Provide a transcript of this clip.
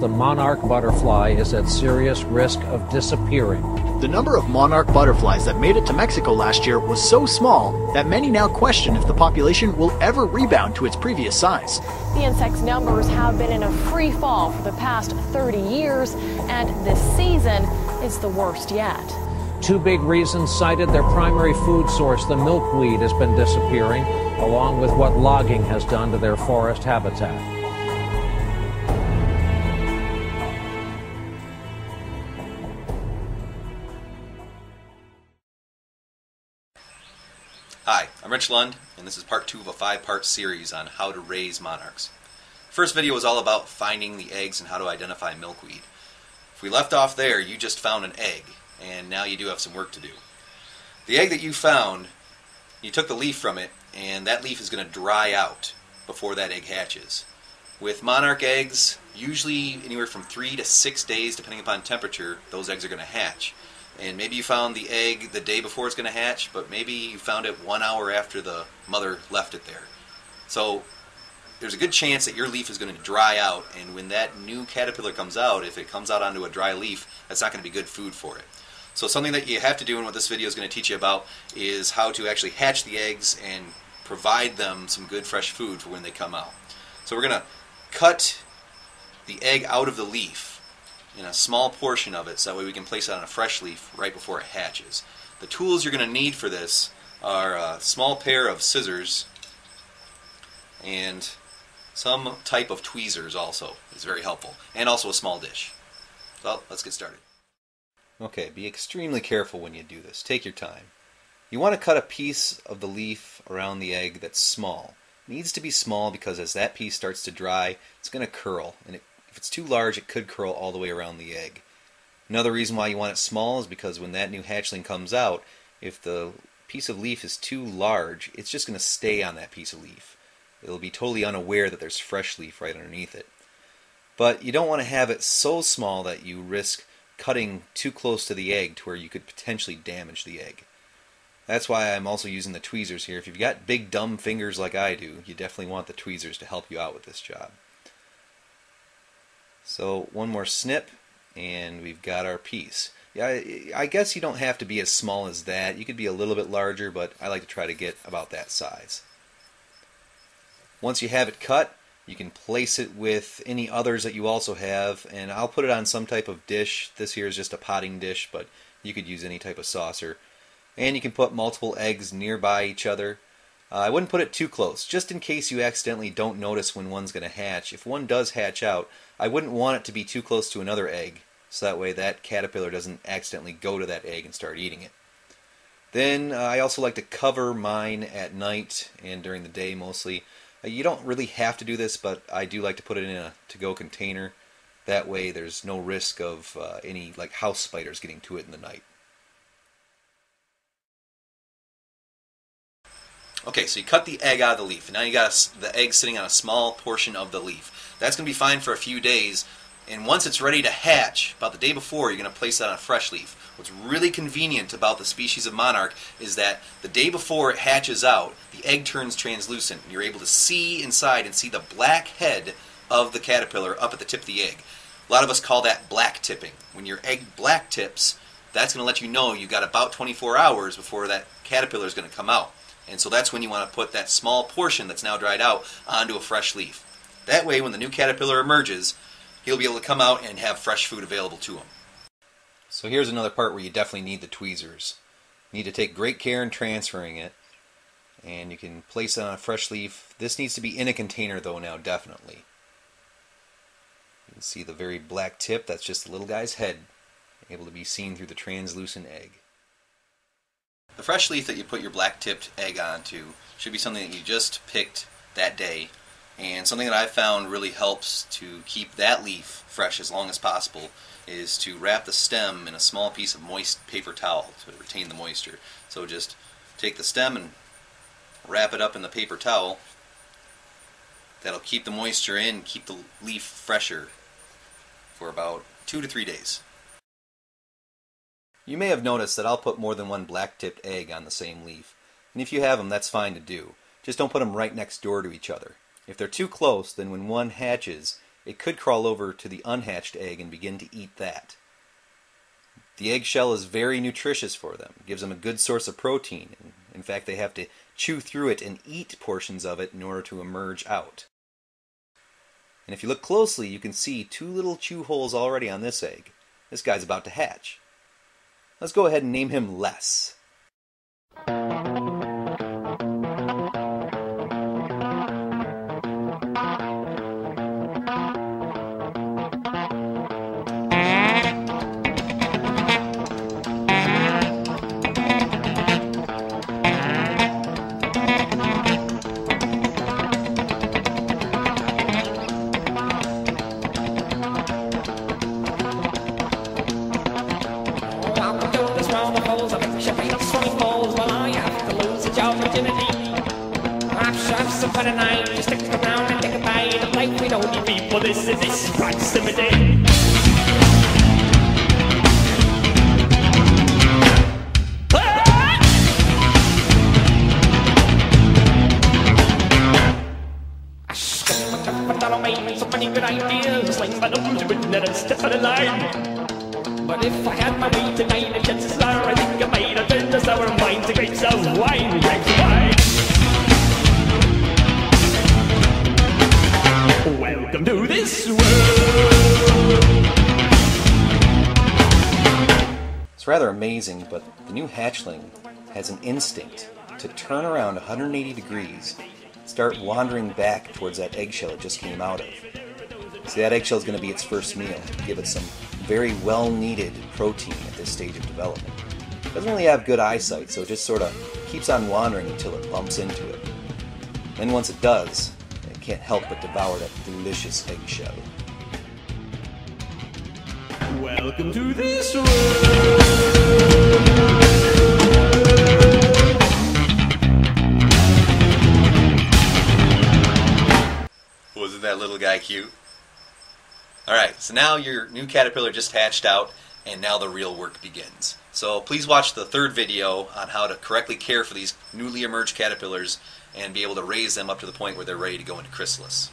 the monarch butterfly is at serious risk of disappearing. The number of monarch butterflies that made it to Mexico last year was so small that many now question if the population will ever rebound to its previous size. The insect's numbers have been in a free fall for the past 30 years, and this season is the worst yet. Two big reasons cited their primary food source, the milkweed, has been disappearing, along with what logging has done to their forest habitat. Hi, Lund, and this is part two of a five part series on how to raise monarchs. First video was all about finding the eggs and how to identify milkweed. If we left off there, you just found an egg, and now you do have some work to do. The egg that you found, you took the leaf from it, and that leaf is going to dry out before that egg hatches. With monarch eggs, usually anywhere from three to six days, depending upon temperature, those eggs are going to hatch. And maybe you found the egg the day before it's going to hatch, but maybe you found it one hour after the mother left it there. So there's a good chance that your leaf is going to dry out, and when that new caterpillar comes out, if it comes out onto a dry leaf, that's not going to be good food for it. So something that you have to do, and what this video is going to teach you about, is how to actually hatch the eggs and provide them some good fresh food for when they come out. So we're going to cut the egg out of the leaf in a small portion of it so that way we can place it on a fresh leaf right before it hatches. The tools you're going to need for this are a small pair of scissors and some type of tweezers also is very helpful and also a small dish. So let's get started. Okay, be extremely careful when you do this. Take your time. You want to cut a piece of the leaf around the egg that's small. It needs to be small because as that piece starts to dry, it's going to curl and it it's too large, it could curl all the way around the egg. Another reason why you want it small is because when that new hatchling comes out, if the piece of leaf is too large, it's just going to stay on that piece of leaf. It'll be totally unaware that there's fresh leaf right underneath it. But you don't want to have it so small that you risk cutting too close to the egg to where you could potentially damage the egg. That's why I'm also using the tweezers here. If you've got big dumb fingers like I do, you definitely want the tweezers to help you out with this job. So one more snip and we've got our piece. Yeah, I guess you don't have to be as small as that. You could be a little bit larger, but I like to try to get about that size. Once you have it cut, you can place it with any others that you also have, and I'll put it on some type of dish. This here is just a potting dish, but you could use any type of saucer. And you can put multiple eggs nearby each other. Uh, I wouldn't put it too close, just in case you accidentally don't notice when one's going to hatch. If one does hatch out, I wouldn't want it to be too close to another egg, so that way that caterpillar doesn't accidentally go to that egg and start eating it. Then uh, I also like to cover mine at night and during the day mostly. Uh, you don't really have to do this, but I do like to put it in a to-go container. That way there's no risk of uh, any like house spiders getting to it in the night. Okay, so you cut the egg out of the leaf, and now you got a, the egg sitting on a small portion of the leaf. That's going to be fine for a few days, and once it's ready to hatch, about the day before, you're going to place that on a fresh leaf. What's really convenient about the species of monarch is that the day before it hatches out, the egg turns translucent, and you're able to see inside and see the black head of the caterpillar up at the tip of the egg. A lot of us call that black tipping. When your egg black tips, that's going to let you know you've got about 24 hours before that caterpillar is going to come out. And so that's when you want to put that small portion that's now dried out onto a fresh leaf. That way, when the new caterpillar emerges, he'll be able to come out and have fresh food available to him. So here's another part where you definitely need the tweezers. You need to take great care in transferring it. And you can place it on a fresh leaf. This needs to be in a container though now, definitely. You can see the very black tip, that's just the little guy's head, able to be seen through the translucent egg. The fresh leaf that you put your black tipped egg onto should be something that you just picked that day and something that I found really helps to keep that leaf fresh as long as possible is to wrap the stem in a small piece of moist paper towel to retain the moisture. So just take the stem and wrap it up in the paper towel. That'll keep the moisture in, keep the leaf fresher for about two to three days. You may have noticed that I'll put more than one black-tipped egg on the same leaf. And if you have them, that's fine to do. Just don't put them right next door to each other. If they're too close, then when one hatches, it could crawl over to the unhatched egg and begin to eat that. The eggshell is very nutritious for them, it gives them a good source of protein. In fact, they have to chew through it and eat portions of it in order to emerge out. And if you look closely, you can see two little chew holes already on this egg. This guy's about to hatch. Let's go ahead and name him Les. We people. This is this proximity. So many good ideas. Sling my of the line. But if I had my way tonight, the chances are I think I might have turned the sour wine to grapes of wine, grapes wine. Welcome to this world. It's rather amazing, but the new hatchling has an instinct to turn around 180 degrees, start wandering back towards that eggshell it just came out of. See, that eggshell is going to be its first meal, give it some very well needed protein at this stage of development. It doesn't really have good eyesight, so it just sort of keeps on wandering until it bumps into it. Then, once it does, can't help but devour that delicious eggshell. Welcome to this world. Wasn't that little guy cute? Alright, so now your new caterpillar just hatched out, and now the real work begins. So please watch the third video on how to correctly care for these newly emerged caterpillars and be able to raise them up to the point where they're ready to go into chrysalis.